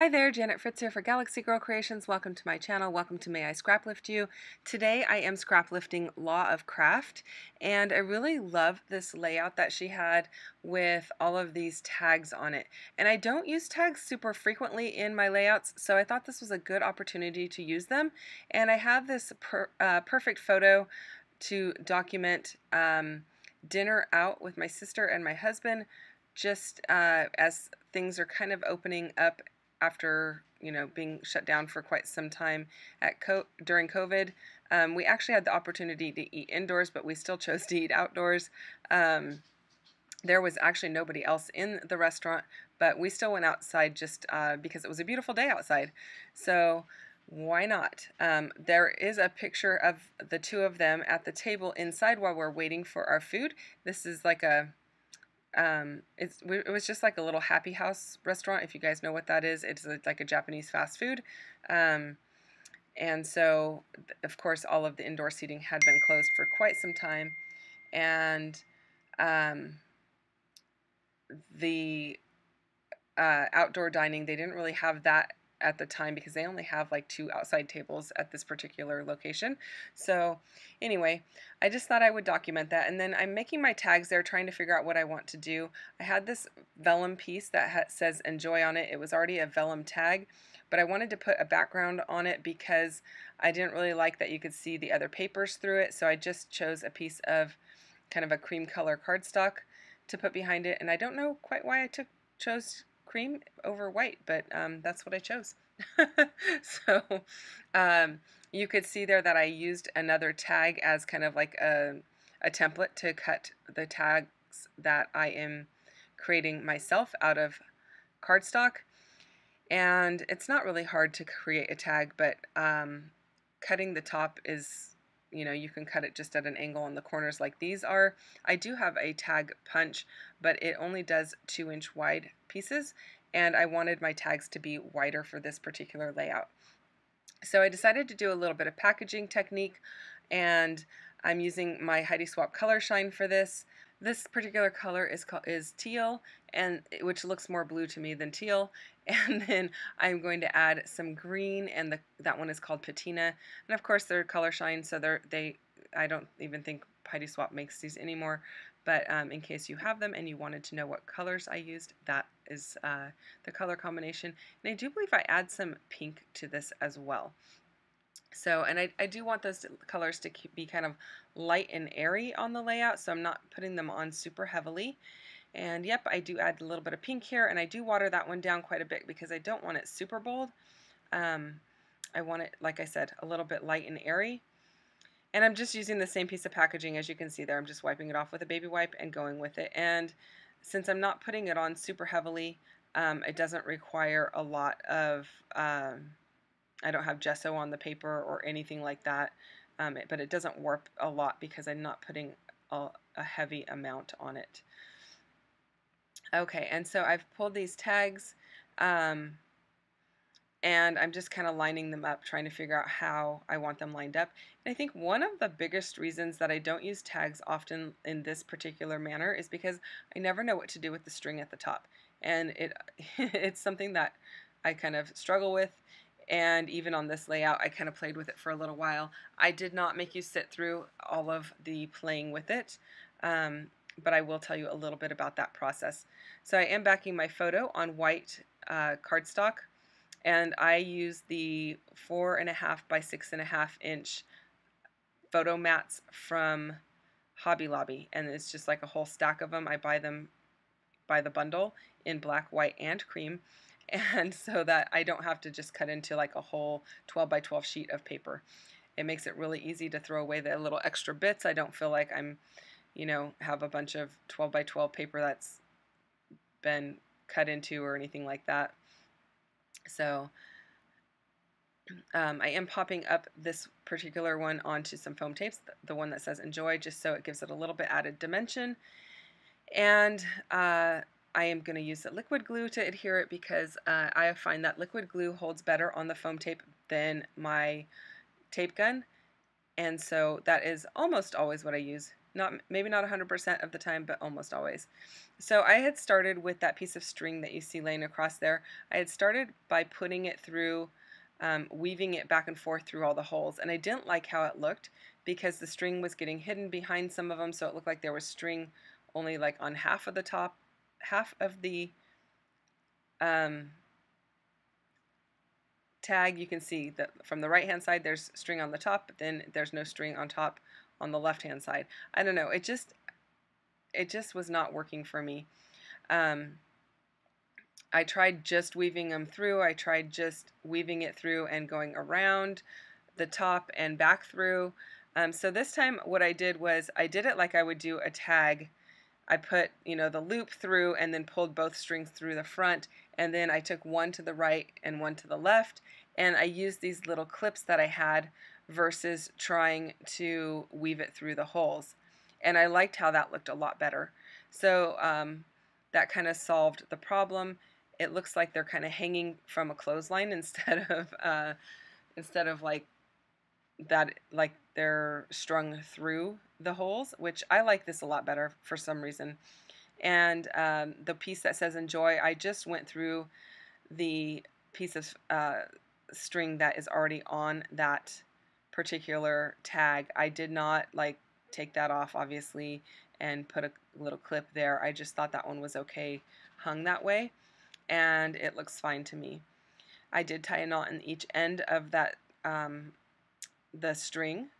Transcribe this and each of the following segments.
Hi there, Janet Fritz here for Galaxy Girl Creations. Welcome to my channel. Welcome to May I Scraplift You. Today I am scraplifting Law of Craft and I really love this layout that she had with all of these tags on it. And I don't use tags super frequently in my layouts so I thought this was a good opportunity to use them. And I have this per, uh, perfect photo to document um, dinner out with my sister and my husband just uh, as things are kind of opening up after you know being shut down for quite some time at co- during COVID. Um, we actually had the opportunity to eat indoors, but we still chose to eat outdoors. Um, there was actually nobody else in the restaurant, but we still went outside just uh, because it was a beautiful day outside. So why not? Um, there is a picture of the two of them at the table inside while we're waiting for our food. This is like a um, it's it was just like a little happy house restaurant. If you guys know what that is, it's like a Japanese fast food. Um, and so, of course, all of the indoor seating had been closed for quite some time, and um, the uh, outdoor dining they didn't really have that at the time because they only have like two outside tables at this particular location. So anyway, I just thought I would document that. And then I'm making my tags there trying to figure out what I want to do. I had this vellum piece that says enjoy on it. It was already a vellum tag, but I wanted to put a background on it because I didn't really like that you could see the other papers through it. So I just chose a piece of kind of a cream color cardstock to put behind it. And I don't know quite why I took chose cream over white, but um, that's what I chose. so um, you could see there that I used another tag as kind of like a, a template to cut the tags that I am creating myself out of cardstock. And it's not really hard to create a tag, but um, cutting the top is you know, you can cut it just at an angle on the corners like these are. I do have a tag punch, but it only does two inch wide pieces, and I wanted my tags to be wider for this particular layout. So I decided to do a little bit of packaging technique, and I'm using my Heidi Swapp Color Shine for this. This particular color is called is teal, and which looks more blue to me than teal. And then I'm going to add some green, and the, that one is called Patina. And of course, they're color shine, so they're they. I don't even think Heidi Swapp makes these anymore. But um, in case you have them and you wanted to know what colors I used, that is uh, the color combination. And I do believe I add some pink to this as well. So, and I, I do want those colors to be kind of light and airy on the layout, so I'm not putting them on super heavily. And yep, I do add a little bit of pink here, and I do water that one down quite a bit because I don't want it super bold. Um, I want it, like I said, a little bit light and airy. And I'm just using the same piece of packaging as you can see there. I'm just wiping it off with a baby wipe and going with it. And since I'm not putting it on super heavily, um, it doesn't require a lot of, um, I don't have gesso on the paper or anything like that. Um, it, but it doesn't warp a lot because I'm not putting a, a heavy amount on it. Okay, and so I've pulled these tags um, and I'm just kind of lining them up, trying to figure out how I want them lined up. And I think one of the biggest reasons that I don't use tags often in this particular manner is because I never know what to do with the string at the top. And it it's something that I kind of struggle with and even on this layout I kind of played with it for a little while. I did not make you sit through all of the playing with it. Um, but I will tell you a little bit about that process. So I am backing my photo on white uh, cardstock, and I use the four and a half by six and a half inch photo mats from Hobby Lobby, and it's just like a whole stack of them. I buy them by the bundle in black, white, and cream, and so that I don't have to just cut into like a whole 12 by 12 sheet of paper. It makes it really easy to throw away the little extra bits. I don't feel like I'm you know, have a bunch of 12 by 12 paper that's been cut into or anything like that. So um, I am popping up this particular one onto some foam tapes, the one that says enjoy, just so it gives it a little bit added dimension. And uh, I am going to use the liquid glue to adhere it because uh, I find that liquid glue holds better on the foam tape than my tape gun. And so that is almost always what I use not maybe not 100% of the time, but almost always. So I had started with that piece of string that you see laying across there. I had started by putting it through, um, weaving it back and forth through all the holes, and I didn't like how it looked because the string was getting hidden behind some of them, so it looked like there was string only like on half of the top, half of the um, tag. You can see that from the right hand side there's string on the top, but then there's no string on top on the left hand side. I don't know. It just it just was not working for me. Um, I tried just weaving them through. I tried just weaving it through and going around the top and back through. Um, so this time what I did was I did it like I would do a tag. I put, you know, the loop through and then pulled both strings through the front and then I took one to the right and one to the left and I used these little clips that I had versus trying to weave it through the holes. And I liked how that looked a lot better. So um, that kind of solved the problem. It looks like they're kind of hanging from a clothesline instead of uh, instead of like that like they're strung through the holes, which I like this a lot better for some reason. And um, the piece that says enjoy, I just went through the piece of uh, string that is already on that particular tag. I did not like take that off obviously and put a little clip there. I just thought that one was okay hung that way and it looks fine to me. I did tie a knot in each end of that um, the string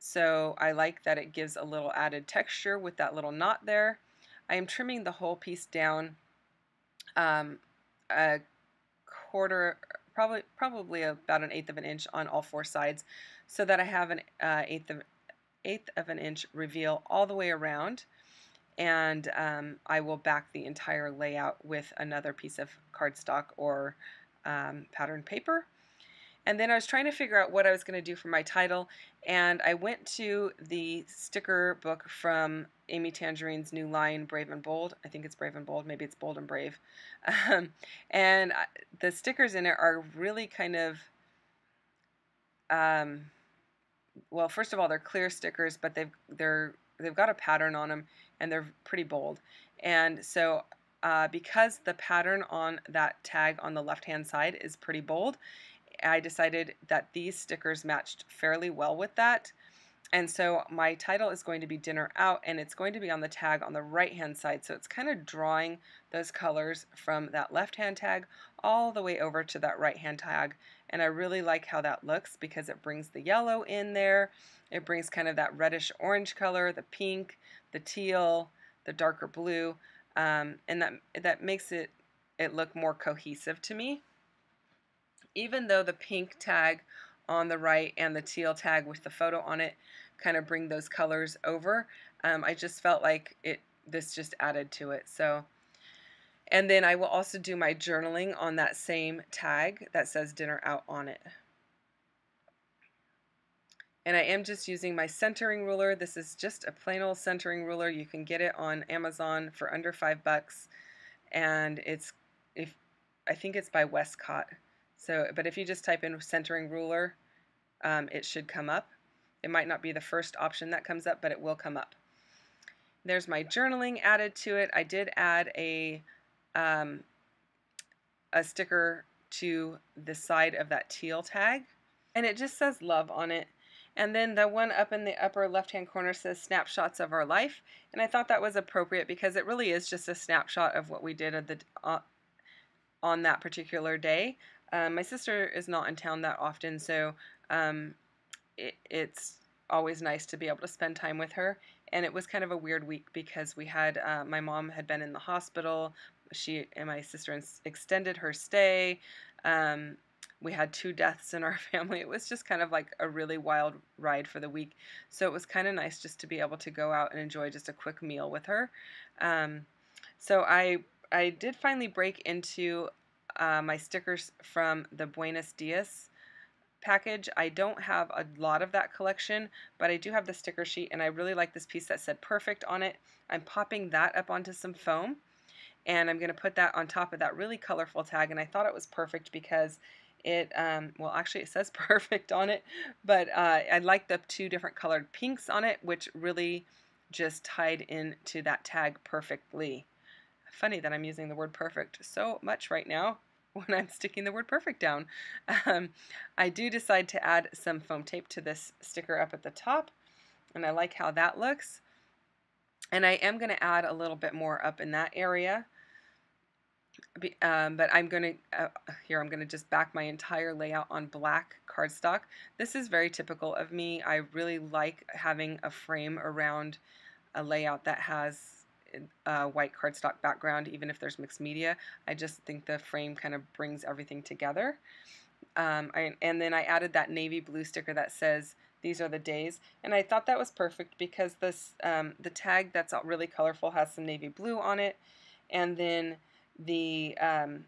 so I like that it gives a little added texture with that little knot there. I am trimming the whole piece down um, a quarter probably probably about an eighth of an inch on all four sides so that I have an uh, eighth of eighth of an inch reveal all the way around and um, I will back the entire layout with another piece of cardstock or um, pattern paper. And then I was trying to figure out what I was going to do for my title, and I went to the sticker book from Amy Tangerine's new line, Brave and Bold. I think it's Brave and Bold, maybe it's Bold and Brave. Um, and the stickers in it are really kind of, um, well, first of all, they're clear stickers, but they've they're they've got a pattern on them, and they're pretty bold. And so uh, because the pattern on that tag on the left hand side is pretty bold, I decided that these stickers matched fairly well with that. And so my title is going to be Dinner Out and it's going to be on the tag on the right hand side. So it's kind of drawing those colors from that left hand tag all the way over to that right hand tag. And I really like how that looks because it brings the yellow in there. It brings kind of that reddish orange color, the pink, the teal, the darker blue. Um, and that, that makes it, it look more cohesive to me even though the pink tag on the right and the teal tag with the photo on it kind of bring those colors over, um, I just felt like it this just added to it. So, and then I will also do my journaling on that same tag that says dinner out on it. And I am just using my centering ruler. This is just a plain old centering ruler. You can get it on Amazon for under five bucks. And it's, if I think it's by Westcott. So, but if you just type in centering ruler, um, it should come up. It might not be the first option that comes up, but it will come up. There's my journaling added to it. I did add a, um, a sticker to the side of that teal tag, and it just says love on it. And then the one up in the upper left-hand corner says snapshots of our life, and I thought that was appropriate because it really is just a snapshot of what we did at the, uh, on that particular day. Um, my sister is not in town that often, so um, it, it's always nice to be able to spend time with her. And it was kind of a weird week because we had uh, my mom had been in the hospital. She and my sister extended her stay. Um, we had two deaths in our family. It was just kind of like a really wild ride for the week. So it was kind of nice just to be able to go out and enjoy just a quick meal with her. Um, so I I did finally break into uh, my stickers from the Buenos Dias package. I don't have a lot of that collection, but I do have the sticker sheet, and I really like this piece that said perfect on it. I'm popping that up onto some foam, and I'm going to put that on top of that really colorful tag, and I thought it was perfect because it, um, well, actually it says perfect on it, but uh, I like the two different colored pinks on it, which really just tied into that tag perfectly. Funny that I'm using the word perfect so much right now when I'm sticking the word perfect down. Um, I do decide to add some foam tape to this sticker up at the top and I like how that looks. And I am going to add a little bit more up in that area. Um, but I'm going to, uh, here I'm going to just back my entire layout on black cardstock. This is very typical of me. I really like having a frame around a layout that has a white cardstock background, even if there's mixed media. I just think the frame kind of brings everything together. Um, I, and then I added that navy blue sticker that says these are the days and I thought that was perfect because this um, the tag that's really colorful has some navy blue on it and then the um,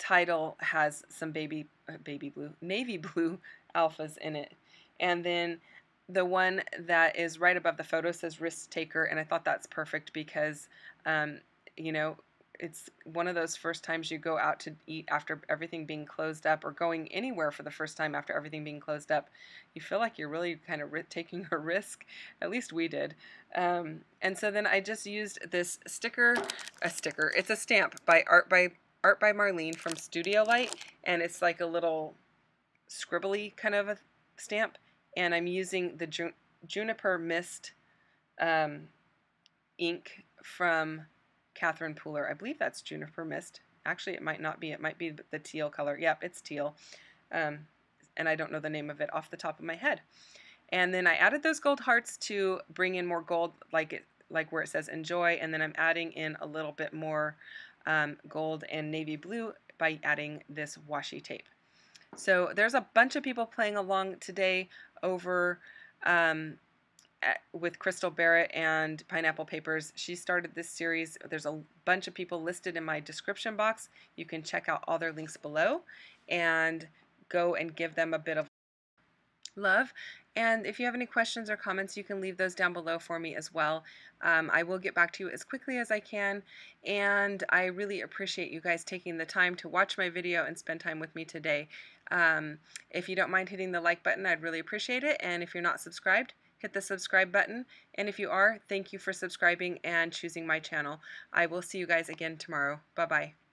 title has some baby uh, baby blue navy blue alphas in it and then the one that is right above the photo says risk taker and I thought that's perfect because um, you know it's one of those first times you go out to eat after everything being closed up or going anywhere for the first time after everything being closed up you feel like you're really kind of taking a risk. At least we did. Um, and so then I just used this sticker a sticker. It's a stamp by art by art by Marlene from Studio Light and it's like a little scribbly kind of a stamp and I'm using the Jun Juniper Mist um, ink from Catherine Pooler. I believe that's Juniper Mist. Actually, it might not be. It might be the teal color. Yep, it's teal. Um, and I don't know the name of it off the top of my head. And then I added those gold hearts to bring in more gold, like it, like where it says enjoy. And then I'm adding in a little bit more um, gold and navy blue by adding this washi tape. So there's a bunch of people playing along today over um, with Crystal Barrett and Pineapple Papers. She started this series. There's a bunch of people listed in my description box. You can check out all their links below and go and give them a bit of love. And if you have any questions or comments, you can leave those down below for me as well. Um, I will get back to you as quickly as I can. And I really appreciate you guys taking the time to watch my video and spend time with me today. Um, if you don't mind hitting the like button, I'd really appreciate it. And if you're not subscribed, hit the subscribe button. And if you are, thank you for subscribing and choosing my channel. I will see you guys again tomorrow. Bye-bye.